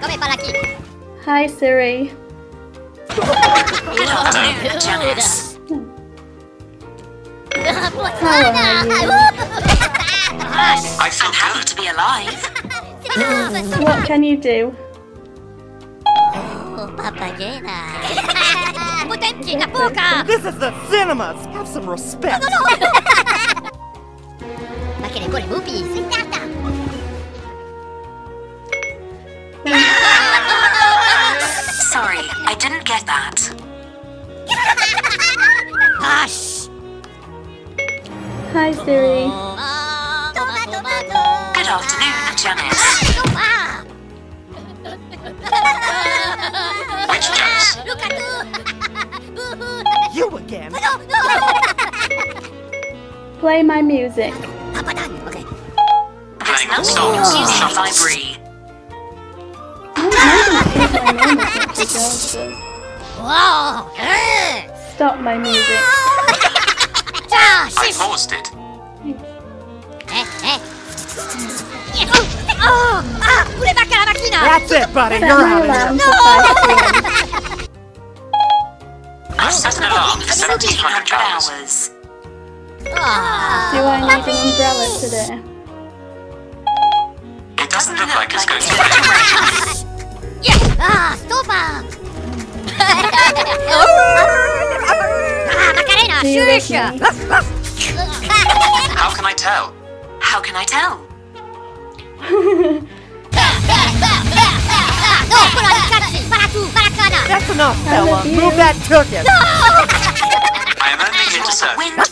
Hi, Siri. Good afternoon, Janice. How are you? I feel happy to be alive. What can you do? Oh, Papagena. Potemki na puka. This is the cinemas! Have some respect! Makere kore movies. Sorry, I didn't get that. Hush. Hi, Siri. Good afternoon, Janice. Which Janice? You again! Play my music. Papadan. Okay. There's no songs in the library. Wow. Stop my music. I shish. paused it. Oh, ah, puleva la macchina. That's it, buddy! Set You're out of here! alarm for 5 p.m. I've set an alarm for 1700 hours. Do I need an umbrella today? It doesn't look like it's going to rain. Yeah. Ah, stoppa. ah, Macarena, Do you shush. with me? How can I tell? How can I tell? No, quello di cazzi. Para tu, para cana. That's enough, I fella! Move that ticket! I am only here to serve you.